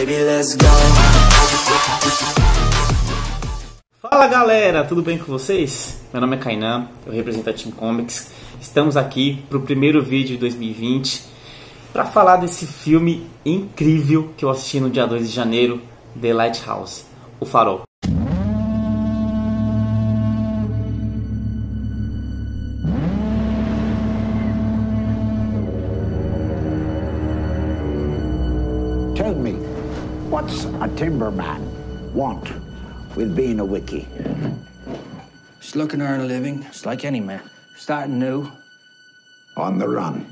baby, let's go. Fala galera, tudo bem com vocês? Meu nome é Kainan, eu represento a Team Comics. Estamos aqui para o primeiro vídeo de 2020 para falar desse filme incrível que eu assisti no dia 2 de janeiro, The Lighthouse, O Farol. Timberman want with being a wiki? Just looking to earn a living, just like any man. Starting new. On the run.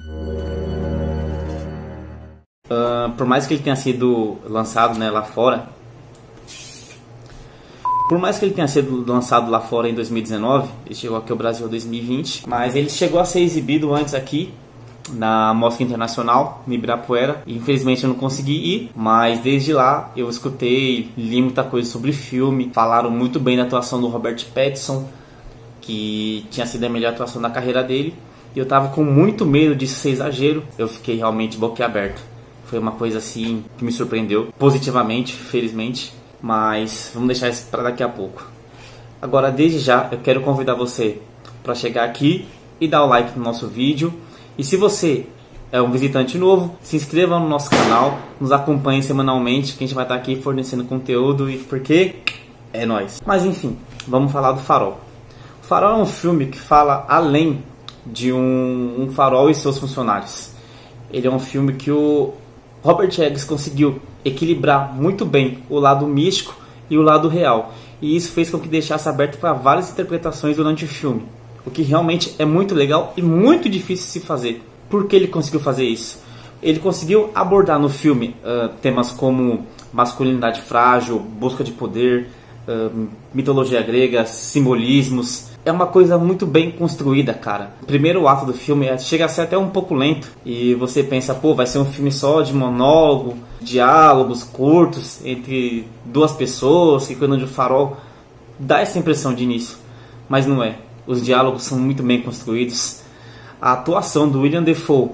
Ah, por mais que ele tenha sido lançado né, lá fora, por mais que ele tenha sido lançado lá fora em 2019, ele chegou aqui ao Brasil em 2020, mas ele chegou a ser exibido antes aqui na Mostra Internacional, no Ibirapuera. Infelizmente eu não consegui ir, mas desde lá eu escutei, li muita coisa sobre filme, falaram muito bem da atuação do Robert Pattinson, que tinha sido a melhor atuação da carreira dele. E eu tava com muito medo disso ser exagero, eu fiquei realmente boquiaberto. Foi uma coisa assim que me surpreendeu positivamente, felizmente, mas vamos deixar isso para daqui a pouco. Agora, desde já, eu quero convidar você para chegar aqui e dar o like no nosso vídeo. E se você é um visitante novo, se inscreva no nosso canal, nos acompanhe semanalmente, que a gente vai estar aqui fornecendo conteúdo e porque é nós. Mas enfim, vamos falar do Farol. O Farol é um filme que fala além de um, um farol e seus funcionários. Ele é um filme que o Robert Eggers conseguiu equilibrar muito bem o lado místico e o lado real. E isso fez com que deixasse aberto para várias interpretações durante o filme. O que realmente é muito legal e muito difícil de se fazer. Por que ele conseguiu fazer isso? Ele conseguiu abordar no filme uh, temas como masculinidade frágil, busca de poder, uh, mitologia grega, simbolismos. É uma coisa muito bem construída, cara. O primeiro ato do filme é, chega a ser até um pouco lento e você pensa, pô, vai ser um filme só de monólogo, diálogos curtos entre duas pessoas que cuidam de um farol. Dá essa impressão de início, mas não é. Os diálogos são muito bem construídos. A atuação do William Defoe,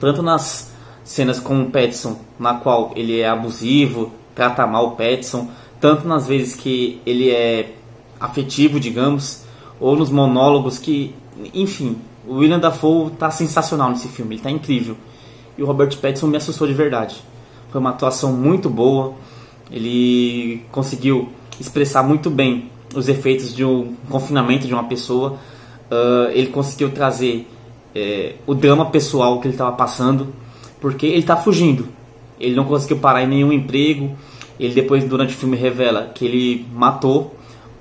tanto nas cenas com o Pattinson, na qual ele é abusivo, trata mal o Pattinson, tanto nas vezes que ele é afetivo, digamos, ou nos monólogos que, enfim, o William Dafoe tá sensacional nesse filme, ele tá incrível. E o Robert Pattinson me assustou de verdade. Foi uma atuação muito boa. Ele conseguiu expressar muito bem os efeitos de um confinamento de uma pessoa. Uh, ele conseguiu trazer é, o drama pessoal que ele estava passando, porque ele está fugindo. Ele não conseguiu parar em nenhum emprego. Ele depois durante o filme revela que ele matou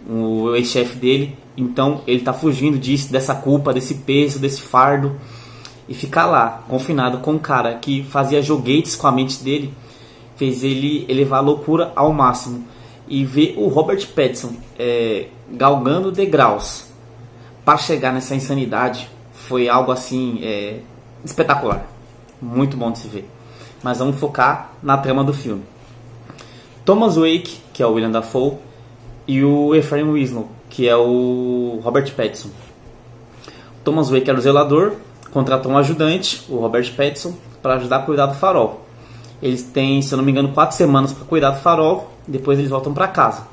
o ex-chefe dele. Então ele está fugindo disso, dessa culpa, desse peso, desse fardo. E ficar lá, confinado com um cara que fazia joguetes com a mente dele, fez ele elevar a loucura ao máximo. E ver o Robert Pattinson é, galgando degraus para chegar nessa insanidade foi algo assim é, espetacular. Muito bom de se ver. Mas vamos focar na trama do filme. Thomas Wake, que é o William Dafoe, e o Ephraim Winslow, que é o Robert Pattinson. Thomas Wake era o zelador, contratou um ajudante, o Robert Pattinson, para ajudar a cuidar do farol. Eles têm, se eu não me engano, quatro semanas para cuidar do farol, depois eles voltam para casa.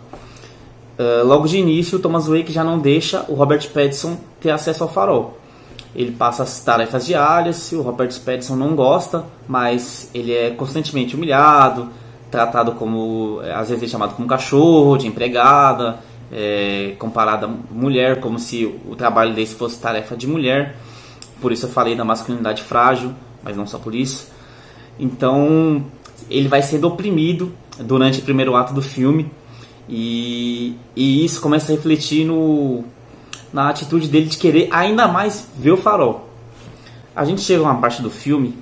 Uh, logo de início, o Thomas Wake já não deixa o Robert Pattinson ter acesso ao farol. Ele passa as tarefas diárias, o Robert Pattinson não gosta, mas ele é constantemente humilhado, tratado como, às vezes é chamado como cachorro, de empregada, é, comparado a mulher, como se o trabalho desse fosse tarefa de mulher. Por isso eu falei da masculinidade frágil, mas não só por isso. Então ele vai sendo oprimido durante o primeiro ato do filme e, e isso começa a refletir no, na atitude dele de querer ainda mais ver o farol. A gente chega a uma parte do filme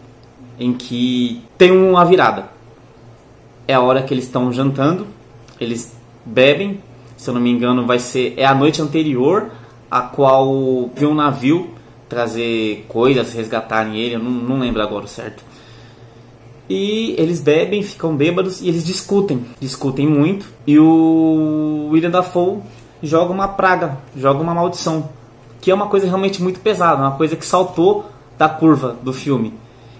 em que tem uma virada. É a hora que eles estão jantando, eles bebem, se eu não me engano, vai ser é a noite anterior a qual viu um navio trazer coisas, resgatarem ele, eu não, não lembro agora certo. E eles bebem, ficam bêbados e eles discutem, discutem muito. E o William Dafoe joga uma praga, joga uma maldição, que é uma coisa realmente muito pesada, uma coisa que saltou da curva do filme,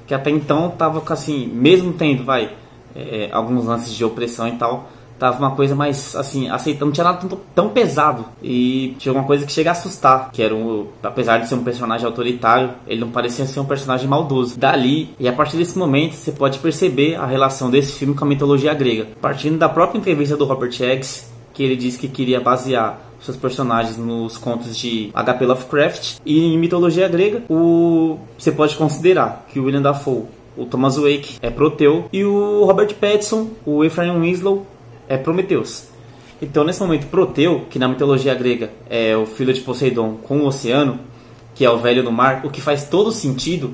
que até então tava assim, mesmo tendo, vai, é, alguns lances de opressão e tal, tava uma coisa mais assim, aceitando, não tinha nada tão, tão, pesado. E tinha uma coisa que chega a assustar, que era um, apesar de ser um personagem autoritário, ele não parecia ser um personagem maldoso. Dali, e a partir desse momento, você pode perceber a relação desse filme com a mitologia grega. Partindo da própria entrevista do Robert Eggs, que ele disse que queria basear seus personagens nos contos de H.P. Lovecraft e em mitologia grega, o você pode considerar que o William Dafoe o Thomas Wake é Proteu e o Robert Pattinson, o Ephraim Winslow é Prometeus. Então, nesse momento, Proteu, que na mitologia grega é o filho de Poseidon com o oceano, que é o velho do mar, o que faz todo sentido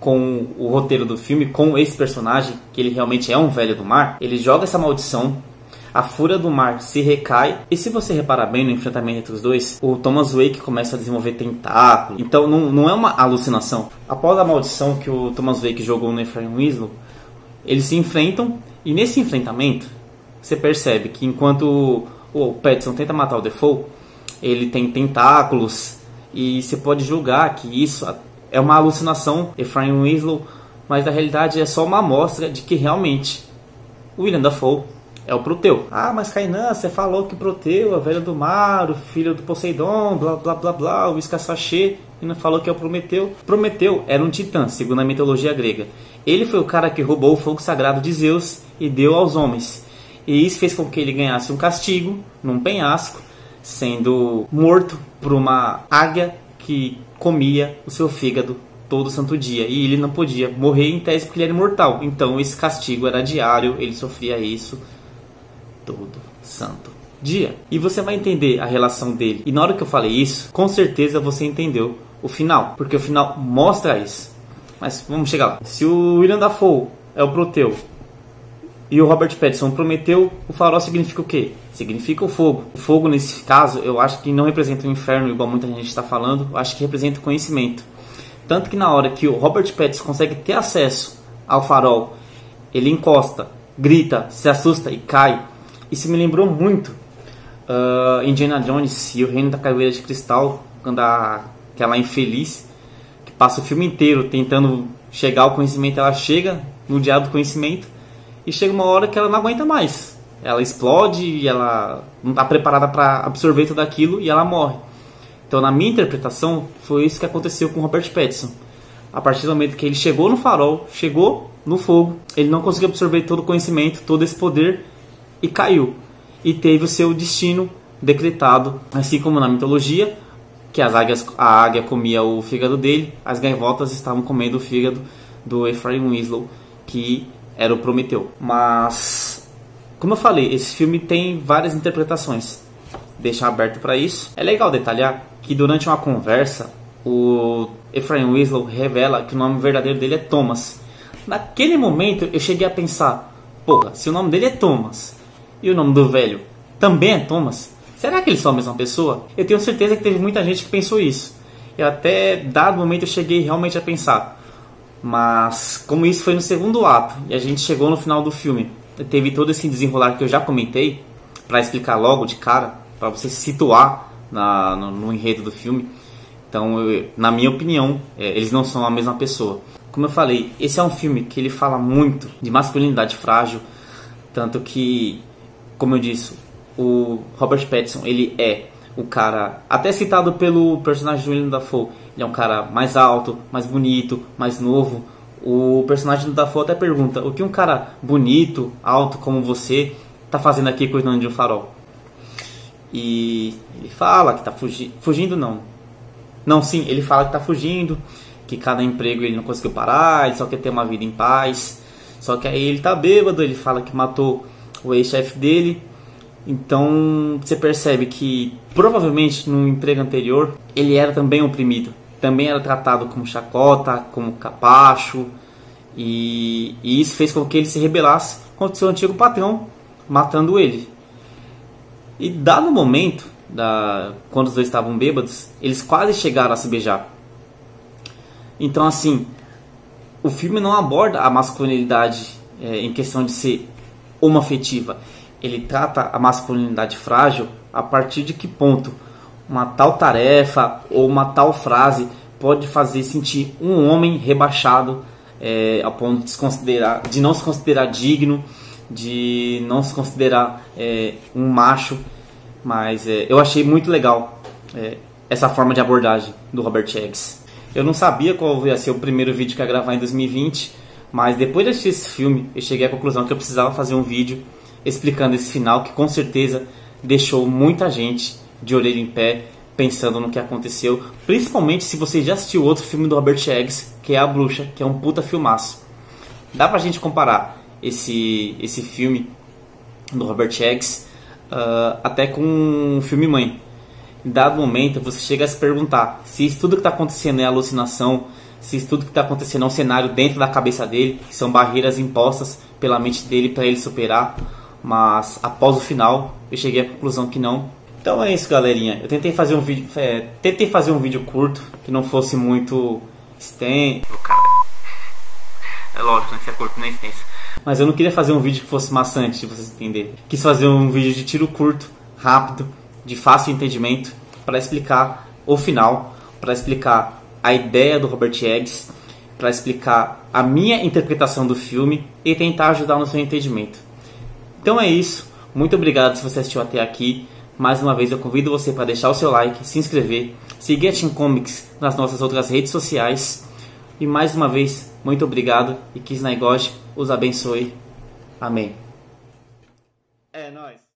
com o roteiro do filme, com esse personagem, que ele realmente é um velho do mar, ele joga essa maldição, a fúria do mar se recai, e se você reparar bem no enfrentamento entre os dois, o Thomas Wake começa a desenvolver tentáculos, então não, não é uma alucinação. Após a maldição que o Thomas Wake jogou no Ephraim Winslow, eles se enfrentam, e nesse enfrentamento, você percebe que enquanto o Petson tenta matar o Defoe, ele tem tentáculos e você pode julgar que isso é uma alucinação, Ephraim Winslow, mas na realidade é só uma amostra de que realmente o William Dafoe é o Proteu. Ah, mas Kainan, você falou que Proteu o velho do mar, o filho do Poseidon, blá blá blá blá, o Iscassachê, e não falou que é o Prometeu. Prometeu era um titã, segundo a mitologia grega. Ele foi o cara que roubou o fogo sagrado de Zeus e deu aos homens. E isso fez com que ele ganhasse um castigo num penhasco, sendo morto por uma águia que comia o seu fígado todo santo dia. E ele não podia morrer em tese porque ele era imortal. Então esse castigo era diário, ele sofria isso todo santo dia. E você vai entender a relação dele. E na hora que eu falei isso, com certeza você entendeu o final, porque o final mostra isso. Mas vamos chegar lá. Se o William Dafoe é o Proteu e o Robert Pattinson prometeu, o farol significa o quê? Significa o fogo. O fogo, nesse caso, eu acho que não representa o inferno, igual muita gente está falando, eu acho que representa o conhecimento. Tanto que na hora que o Robert Pattinson consegue ter acesso ao farol, ele encosta, grita, se assusta e cai. Isso me lembrou muito uh, Indiana Jones e o Reino da Caveira de Cristal, quando a, aquela infeliz que passa o filme inteiro tentando chegar ao conhecimento, ela chega no diabo do conhecimento e chega uma hora que ela não aguenta mais. Ela explode ela não está preparada para absorver tudo aquilo e ela morre. Então, na minha interpretação, foi isso que aconteceu com Robert Pattinson. A partir do momento que ele chegou no farol, chegou no fogo, ele não conseguiu absorver todo o conhecimento, todo esse poder e caiu. E teve o seu destino decretado, assim como na mitologia, que as águias, a águia comia o fígado dele, as gaivotas estavam comendo o fígado do Ephraim Winslow, que era o Prometeu. Mas, como eu falei, esse filme tem várias interpretações. Deixar aberto para isso. É legal detalhar que durante uma conversa, o Ephraim Winslow revela que o nome verdadeiro dele é Thomas. Naquele momento eu cheguei a pensar, porra, se o nome dele é Thomas e o nome do velho também é Thomas, será que eles são a mesma pessoa? Eu tenho certeza que teve muita gente que pensou isso. E até dado momento eu cheguei realmente a pensar, mas como isso foi no segundo ato e a gente chegou no final do filme, teve todo esse desenrolar que eu já comentei para explicar logo de cara, para você se situar na, no, no, enredo do filme. Então, eu, na minha opinião, é, eles não são a mesma pessoa. Como eu falei, esse é um filme que ele fala muito de masculinidade frágil, tanto que, como eu disse, o Robert Pattinson ele é o cara, até citado pelo personagem de William Dafoe, ele é um cara mais alto, mais bonito, mais novo. O personagem do Dafoe até pergunta: o que um cara bonito, alto como você tá fazendo aqui cuidando de um farol? E ele fala que tá fugindo. Fugindo não. Não, sim, ele fala que tá fugindo, que cada emprego ele não conseguiu parar, ele só quer ter uma vida em paz. Só que aí ele tá bêbado, ele fala que matou o ex-chefe dele. Então você percebe que provavelmente no emprego anterior ele era também oprimido também era tratado como chacota, como capacho, e, e isso fez com que ele se rebelasse contra o seu antigo patrão, matando ele. E dado o momento, da, quando os dois estavam bêbados, eles quase chegaram a se beijar. Então, assim, o filme não aborda a masculinidade é, em questão de ser homoafetiva. Ele trata a masculinidade frágil a partir de que ponto? uma tal tarefa ou uma tal frase pode fazer sentir um homem rebaixado é, a ponto de, de não se considerar digno de não se considerar é, um macho, mas é, eu achei muito legal é, essa forma de abordagem do Robert Eggs. Eu não sabia qual ia ser o primeiro vídeo que ia gravar em 2020, mas depois de assistir esse filme, eu cheguei à conclusão que eu precisava fazer um vídeo explicando esse final que com certeza deixou muita gente de orelha em pé pensando no que aconteceu, principalmente se você já assistiu outro filme do Robert Eggs, que é A Bruxa, que é um puta filmaço. Dá pra gente comparar esse, esse filme do Robert Eggs uh, até com um filme Mãe. Em dado momento, você chega a se perguntar se isso tudo que está acontecendo é alucinação, se isso tudo que está acontecendo é um cenário dentro da cabeça dele, que são barreiras impostas pela mente dele para ele superar. Mas após o final, eu cheguei à conclusão que não, então é isso, galerinha. Eu tentei fazer um vídeo, é, tentei fazer um vídeo curto que não fosse muito extenso. É lógico, não é curto nem extenso. Mas eu não queria fazer um vídeo que fosse maçante, de vocês entenderem. Quis fazer um vídeo de tiro curto, rápido, de fácil entendimento, para explicar o final, para explicar a ideia do Robert Eggs, para explicar a minha interpretação do filme e tentar ajudar no seu entendimento. Então é isso. Muito obrigado se você assistiu até aqui. Mais uma vez eu convido você para deixar o seu like, se inscrever, seguir a Team Comics nas nossas outras redes sociais. E mais uma vez, muito obrigado e que Snaigosh os abençoe. Amém. É nóis.